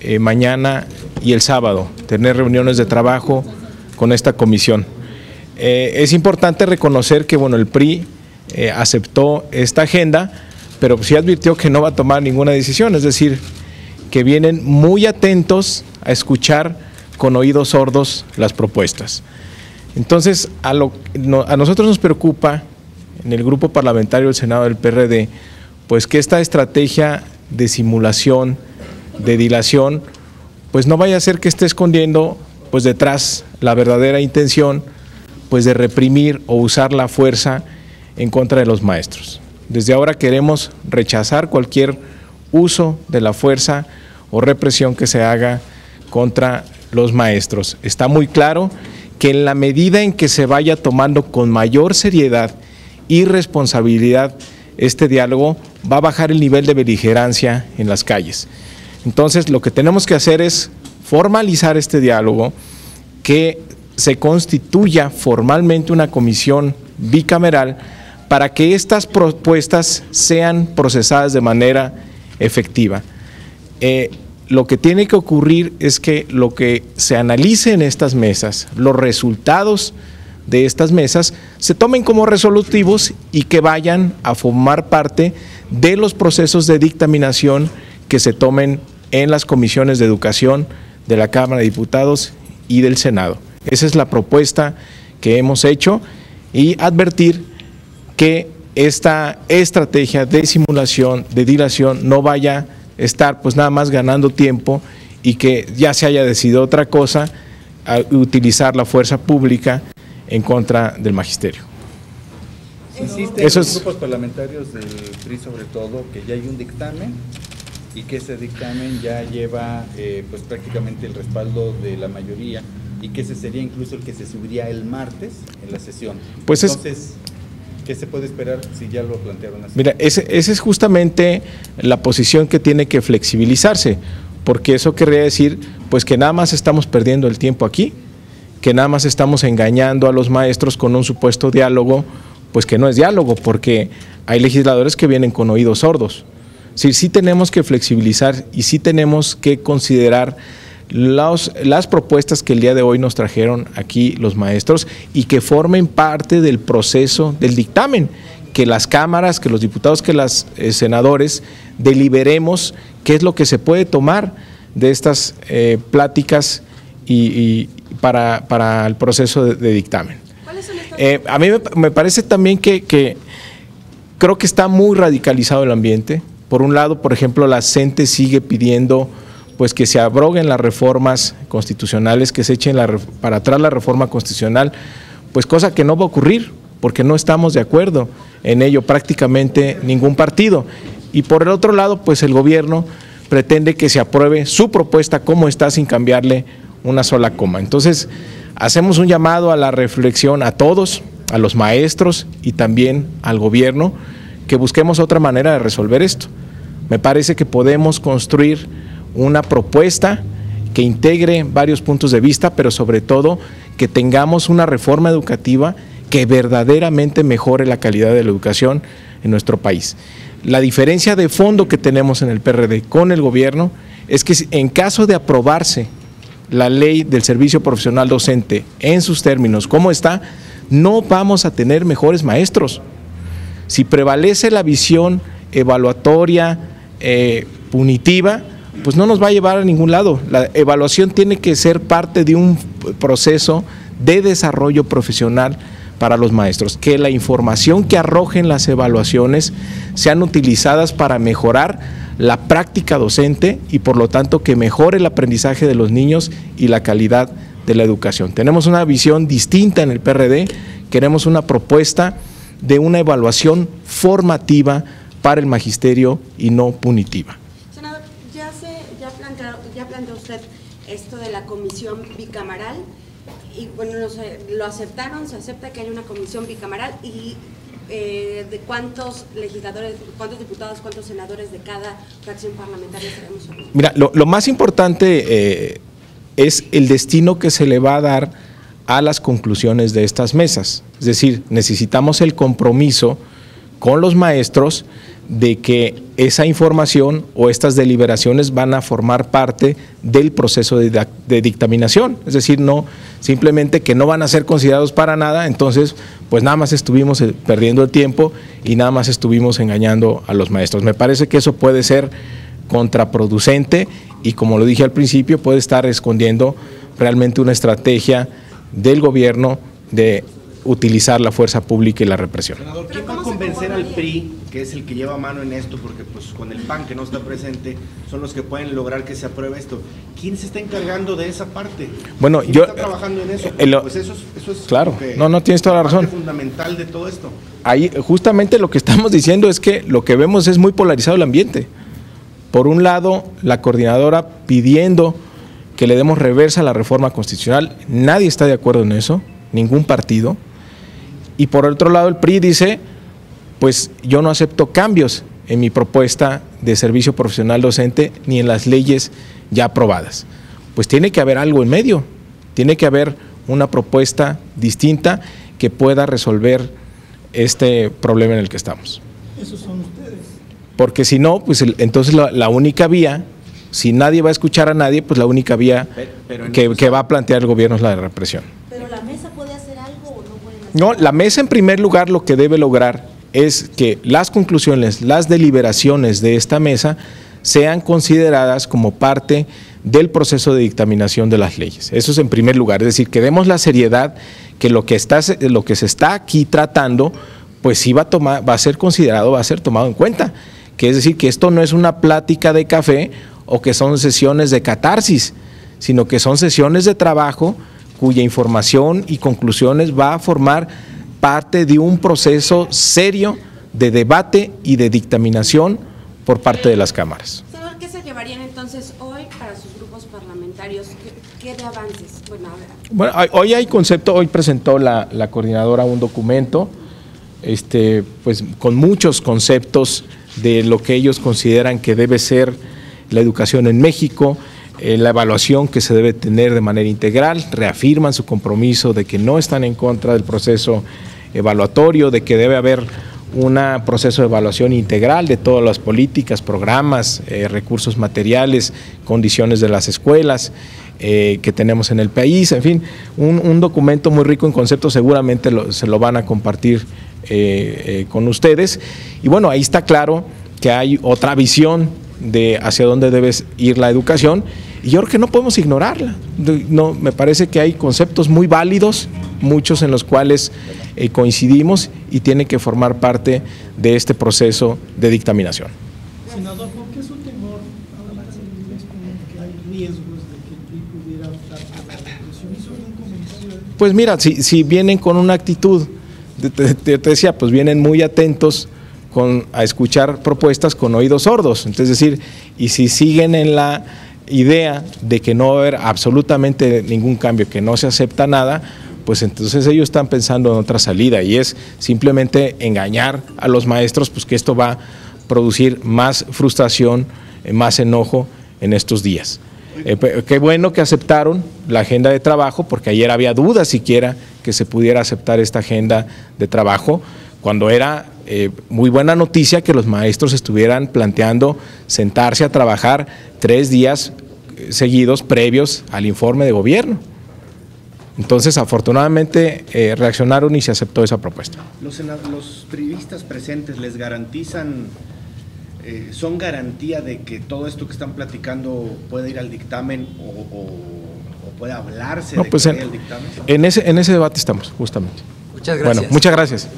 eh, mañana y el sábado, tener reuniones de trabajo con esta comisión. Eh, es importante reconocer que bueno, el PRI eh, aceptó esta agenda, pero sí advirtió que no va a tomar ninguna decisión, es decir, que vienen muy atentos a escuchar con oídos sordos las propuestas. Entonces, a, lo, a nosotros nos preocupa en el grupo parlamentario del Senado del PRD, pues que esta estrategia de simulación, de dilación, pues no vaya a ser que esté escondiendo pues detrás la verdadera intención pues de reprimir o usar la fuerza en contra de los maestros. Desde ahora queremos rechazar cualquier uso de la fuerza o represión que se haga contra los maestros. Está muy claro que en la medida en que se vaya tomando con mayor seriedad y responsabilidad este diálogo, va a bajar el nivel de beligerancia en las calles. Entonces, lo que tenemos que hacer es formalizar este diálogo, que se constituya formalmente una comisión bicameral para que estas propuestas sean procesadas de manera efectiva. Eh, lo que tiene que ocurrir es que lo que se analice en estas mesas, los resultados de estas mesas, se tomen como resolutivos y que vayan a formar parte de los procesos de dictaminación que se tomen en las comisiones de educación de la Cámara de Diputados y del Senado. Esa es la propuesta que hemos hecho y advertir que esta estrategia de simulación, de dilación, no vaya a estar pues nada más ganando tiempo y que ya se haya decidido otra cosa, a utilizar la fuerza pública en contra del magisterio. Existen Esos grupos parlamentarios del PRI sobre todo que ya hay un dictamen y que ese dictamen ya lleva eh, pues prácticamente el respaldo de la mayoría y que ese sería incluso el que se subiría el martes en la sesión. Pues Entonces, ¿qué se puede esperar si ya lo plantearon así? Mira, esa es justamente la posición que tiene que flexibilizarse, porque eso querría decir pues que nada más estamos perdiendo el tiempo aquí, que nada más estamos engañando a los maestros con un supuesto diálogo, pues que no es diálogo, porque hay legisladores que vienen con oídos sordos. Sí, sí tenemos que flexibilizar y sí tenemos que considerar las propuestas que el día de hoy nos trajeron aquí los maestros y que formen parte del proceso del dictamen, que las cámaras, que los diputados, que los eh, senadores deliberemos qué es lo que se puede tomar de estas eh, pláticas y, para, el proceso de, dictamen. Eh, a mí me, parece también que, que creo que está muy radicalizado el ambiente. Por un lado, por ejemplo, la CENTE sigue pidiendo pues que se abroguen las reformas constitucionales, que se echen para atrás la reforma constitucional, pues cosa que no va a ocurrir, porque no estamos de acuerdo en ello prácticamente ningún partido. Y por el otro lado, pues el gobierno pretende que se apruebe su propuesta como está sin cambiarle una sola coma. Entonces, hacemos un llamado a la reflexión a todos, a los maestros y también al gobierno, que busquemos otra manera de resolver esto. Me parece que podemos construir una propuesta que integre varios puntos de vista, pero sobre todo que tengamos una reforma educativa que verdaderamente mejore la calidad de la educación en nuestro país. La diferencia de fondo que tenemos en el PRD con el gobierno es que en caso de aprobarse la ley del servicio profesional docente en sus términos como está, no vamos a tener mejores maestros. Si prevalece la visión evaluatoria, eh, punitiva, pues no nos va a llevar a ningún lado. La evaluación tiene que ser parte de un proceso de desarrollo profesional para los maestros, que la información que arrojen las evaluaciones sean utilizadas para mejorar la práctica docente y por lo tanto que mejore el aprendizaje de los niños y la calidad de la educación. Tenemos una visión distinta en el PRD, queremos una propuesta de una evaluación formativa para el magisterio y no punitiva. esto de la comisión bicameral y bueno, lo aceptaron, se acepta que hay una comisión bicameral y eh, de cuántos legisladores, cuántos diputados, cuántos senadores de cada fracción parlamentaria seremos. Mira, lo, más importante eh, es el destino que se le va a dar a las conclusiones de estas mesas. Es decir, necesitamos el compromiso con los maestros de que esa información o estas deliberaciones van a formar parte del proceso de, dictaminación, es decir, no simplemente que no van a ser considerados para nada, entonces pues nada más estuvimos eh, perdiendo el tiempo y nada más estuvimos engañando a los maestros. Me parece que eso puede ser contraproducente y como lo dije al principio, puede estar escondiendo realmente una estrategia del gobierno de utilizar la fuerza pública y la represión. Senador, ¿quién va a convencer al PRI, que es el que lleva mano en esto, porque pues con el PAN que no está presente, son los que pueden lograr que se apruebe esto? ¿Quién se está encargando de esa parte? Bueno, ¿Quién yo... está trabajando en eso? pues eso es, eso es claro, no, no tienes toda la razón. fundamental de todo esto. Ahí, justamente lo que estamos diciendo es que lo que vemos es muy polarizado el ambiente. Por un lado, la coordinadora pidiendo que le demos reversa a la reforma constitucional, nadie está de acuerdo en eso, ningún partido. Y por otro lado, el PRI dice, pues yo no acepto cambios en mi propuesta de servicio profesional docente ni en las leyes ya aprobadas. Pues tiene que haber algo en medio, tiene que haber una propuesta distinta que pueda resolver este problema en el que estamos. Esos son ustedes. Porque si no, pues entonces la, única vía, si nadie va a escuchar a nadie, pues la única vía que, que va a plantear el gobierno es la de represión. Pero la mesa no, la mesa en primer lugar lo que debe lograr es que las conclusiones, las deliberaciones de esta mesa sean consideradas como parte del proceso de dictaminación de las leyes. Eso es en primer lugar, es decir, que demos la seriedad que lo que, está, lo que se está aquí tratando, pues sí va a, tomar, va a ser considerado, va a ser tomado en cuenta. Que es decir, que esto no es una plática de café o que son sesiones de catarsis, sino que son sesiones de trabajo cuya información y conclusiones va a formar parte de un proceso serio de debate y de dictaminación por parte de las cámaras. Senador, ¿qué se llevarían entonces hoy para sus grupos parlamentarios? ¿Qué, de avances? Bueno, hoy hay concepto, hoy presentó la, la, coordinadora un documento este, pues, con muchos conceptos de lo que ellos consideran que debe ser la educación en México, eh, la evaluación que se debe tener de manera integral, reafirman su compromiso de que no están en contra del proceso evaluatorio, de que debe haber un proceso de evaluación integral de todas las políticas, programas, eh, recursos materiales, condiciones de las escuelas eh, que tenemos en el país, en fin, un, documento muy rico en conceptos, seguramente se lo van a compartir con ustedes. Y bueno, ahí está claro que hay otra visión de hacia dónde debe ir la educación y yo creo que no podemos ignorarla. No, me parece que hay conceptos muy válidos, muchos en los cuales eh, coincidimos y tiene que formar parte de este proceso de dictaminación. Senador, ¿por qué su temor que hay riesgos de que el PRI pudiera optar por la represión? ¿Hizo algún comentario? Pues mira, si, si vienen con una actitud, te, te, decía, pues vienen muy atentos con, a escuchar propuestas con oídos sordos. Entonces, es decir, y si siguen en la idea de que no va a haber absolutamente ningún cambio, que no se acepta nada, pues entonces ellos están pensando en otra salida y es simplemente engañar a los maestros, pues que esto va a producir más frustración, eh, más enojo en estos días. Eh, qué bueno que aceptaron la agenda de trabajo, porque ayer había dudas siquiera que se pudiera aceptar esta agenda de trabajo, cuando era eh, muy buena noticia que los maestros estuvieran planteando sentarse a trabajar tres días eh, seguidos previos al informe de gobierno. Entonces, afortunadamente, eh, reaccionaron y se aceptó esa propuesta. ¿Los, los periodistas presentes les garantizan, son garantía de que todo esto que están platicando puede ir al dictamen o, puede hablarse de pues que en, dictamen? En ese, en ese debate estamos, justamente. Muchas gracias. Bueno, muchas gracias.